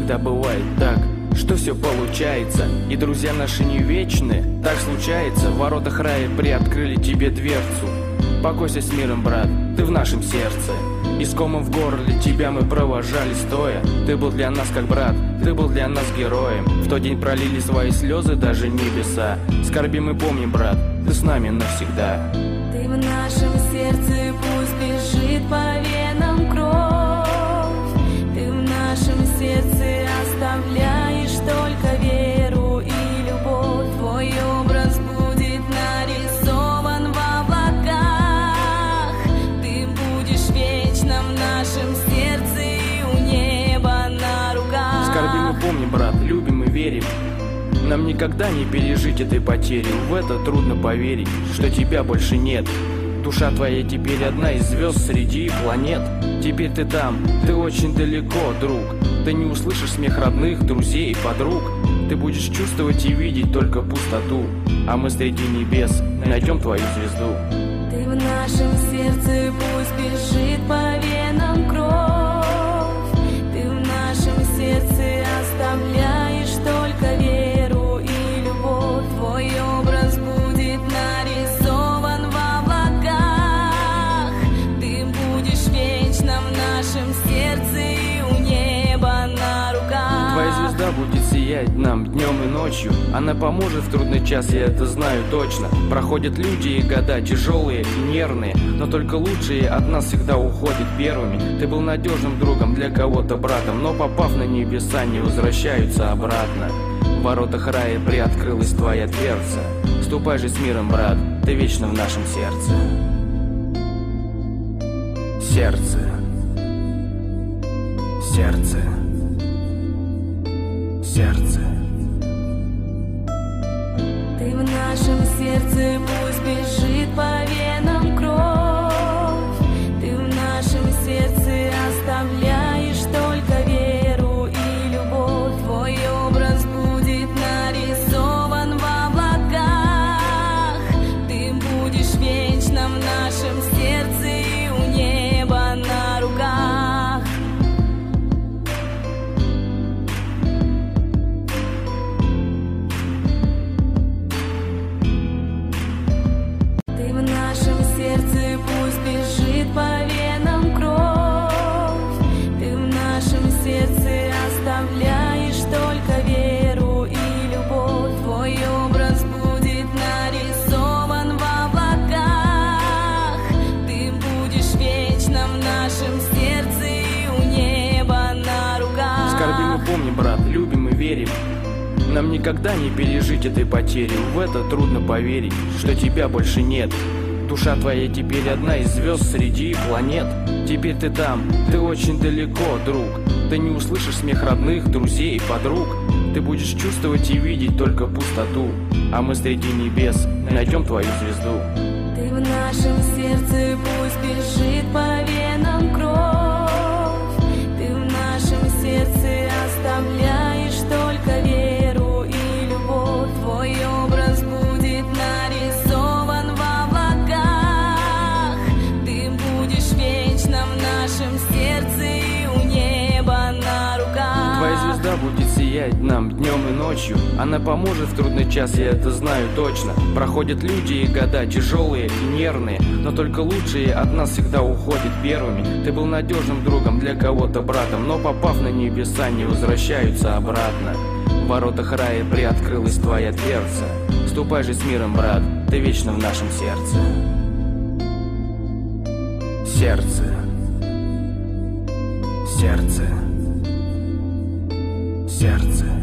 всегда бывает так что все получается И друзья наши не вечны. Так случается, в воротах рая приоткрыли тебе дверцу. Покойся с миром, брат, ты в нашем сердце. Искомом в горле тебя мы провожали стоя. Ты был для нас как брат, ты был для нас героем. В тот день пролили свои слезы даже небеса. Скорбим и помним, брат, ты с нами навсегда. Ты в нашем сердце, пусть бежит по И брат, любим и верим. Нам никогда не пережить этой потери. В это трудно поверить, что тебя больше нет. Душа твоя теперь одна из звезд среди планет. Теперь ты там, ты очень далеко, друг. Ты не услышишь смех родных, друзей, подруг. Ты будешь чувствовать и видеть только пустоту. А мы среди небес найдем твою звезду. Ты в нашем сердце пусть бежит по Будет сиять нам днем и ночью. Она поможет в трудный час, я это знаю точно. Проходят люди и года тяжелые и нервные Но только лучшие от нас всегда уходят первыми. Ты был надежным другом для кого-то братом Но попав на небеса не возвращаются обратно. В воротах рая приоткрылась твоя дверца. Ступай же с миром, брат, ты вечно в нашем сердце. Сердце. Сердце сердце. Скорбим и помним, брат, любим и верим. Нам никогда не пережить этой потери. В это трудно поверить, что тебя больше нет. Душа твоя теперь одна из звезд среди планет. Теперь ты там, ты очень далеко, друг. Ты не услышишь смех родных, друзей, подруг. Ты будешь чувствовать и видеть только пустоту. А мы среди небес найдем твою звезду. Ты в нашем сердце пусть бежит по венам звезда будет сиять нам днем и ночью. Она поможет в трудный час, я это знаю точно. Проходят люди и года тяжелые и нервные Но только лучшие от нас всегда уходят первыми. Ты был надежным другом для кого-то братом Но попав на небеса не возвращаются обратно. В воротах рая приоткрылась твоя дверца. Ступай же с миром, брат, ты вечно в нашем сердце. Сердце. Сердце сердце.